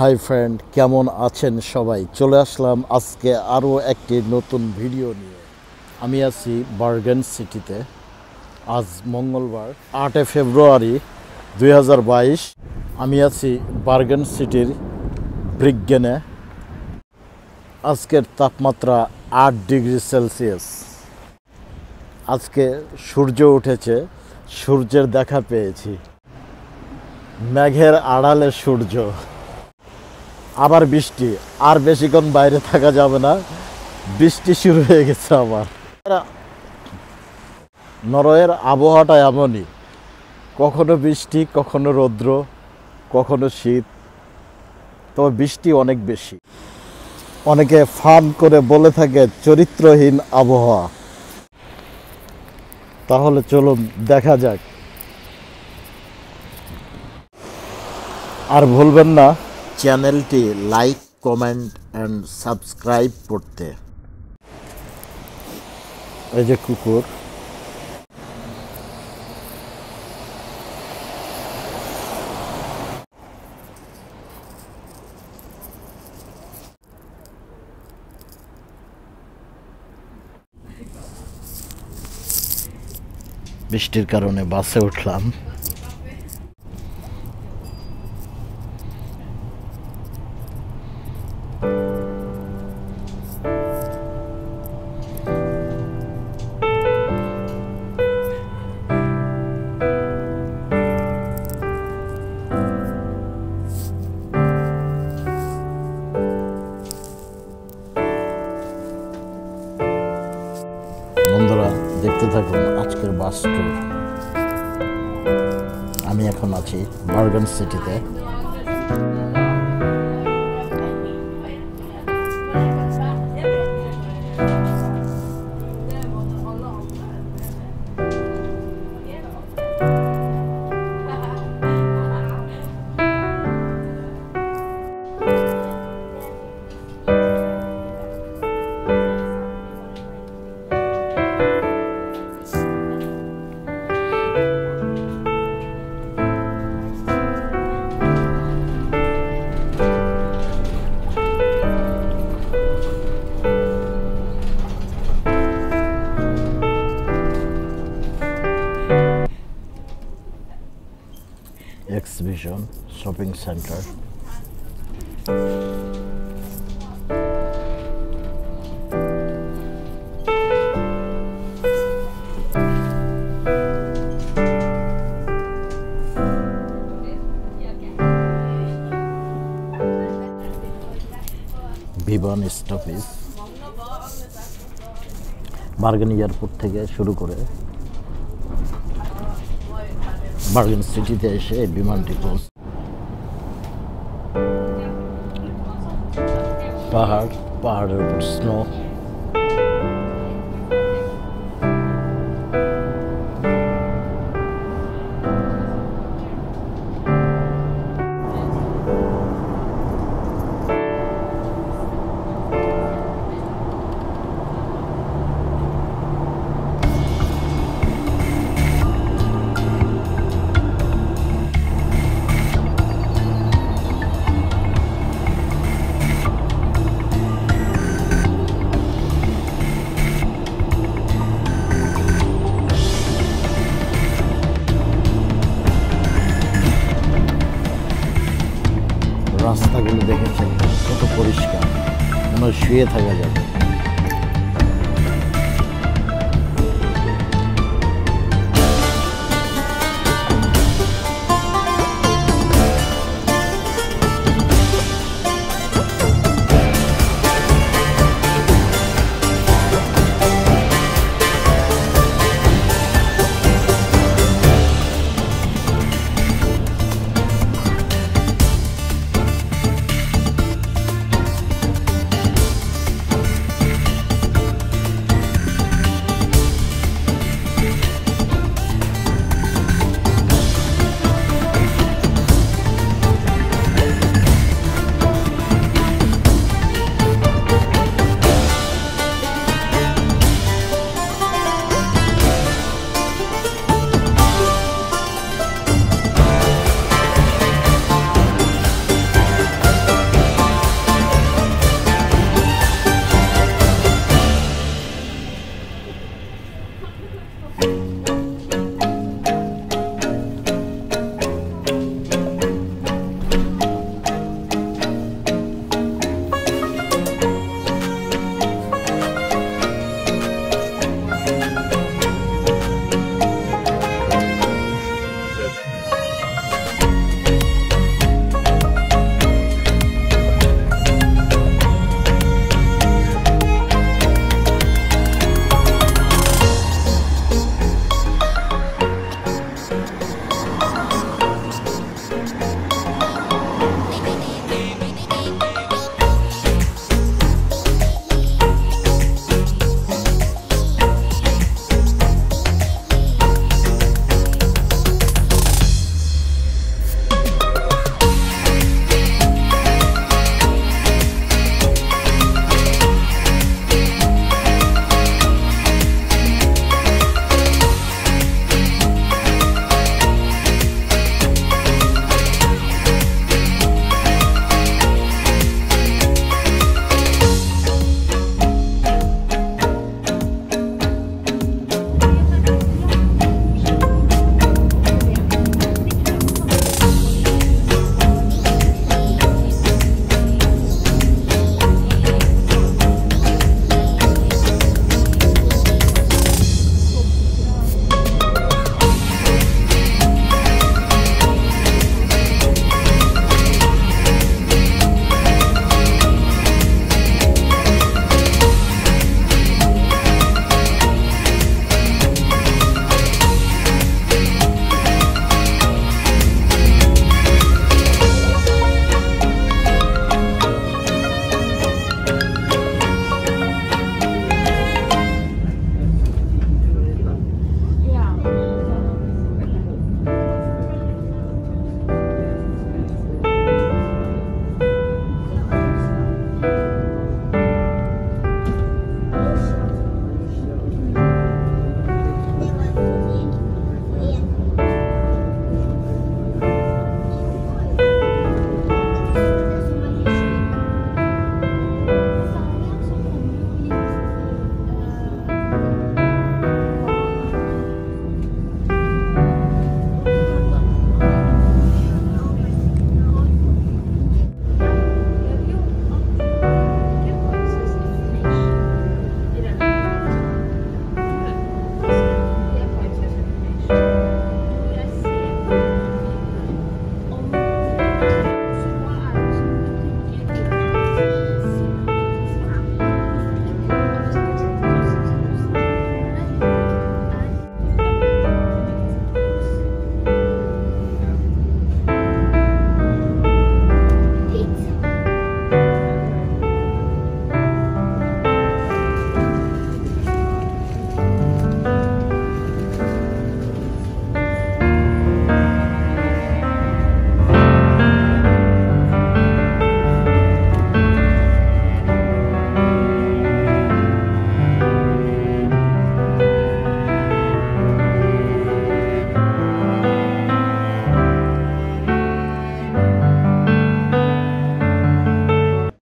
Hi friend, কেমন আছেন সবাই? চলে আসলাম আজকে আরও একটি নতুন ভিডিও নিয়ে। আমি আছি বার্গেন সিটিতে। আজ মঙ্গলবার, আটে ফেব্রুয়ারি দুই হাজার বাইশ। আমি আছি বার্গেন সিটির ব্রিগেনে আজকের তাপমাত্রা আট ডিগ্রি সেলসিয়াস। আজকে সূর্য উঠেছে, সূর্যের দেখা পেয়েছি। মেঘের আড়ালে সূর্য। আবার বৃষ্টি। আর বেশিক্ষণ বাইরে থাকা যাবে না। বৃষ্টি শুরু হয়ে গেছে আবার। নরওয়ের আবহাওয়াটা এমনই। কখনো বৃষ্টি, কখনো রৌদ্র, কখনো শীত। তবে বৃষ্টি অনেক বেশি। অনেকে ফান করে বলে থাকে, চরিত্রহীন আবহাওয়া। তাহলে চলুন, দেখা যাক। আর ভুলবেন না চ্যানেলটি লাইক কমেন্ট অ্যান্ড সাবস্ক্রাইব করতে এই যে কুকুর বৃষ্টির কারণে বাসে উঠলাম আমি এখন আছি বার্গান সিটিতে। এক্সিবিশন শপিং সেন্টার বিমান স্টপেজ বার্গেন এয়ারপোর্ট থেকে শুরু করে বার্গেন সিটিতে এসে এই বিমানটি পৌঁছ পাহাড় পাহাড়ের উপর স্নো রাস্তাগুলো দেখেছেন কত পরিষ্কার। মনে শুয়ে থাকা যাবে।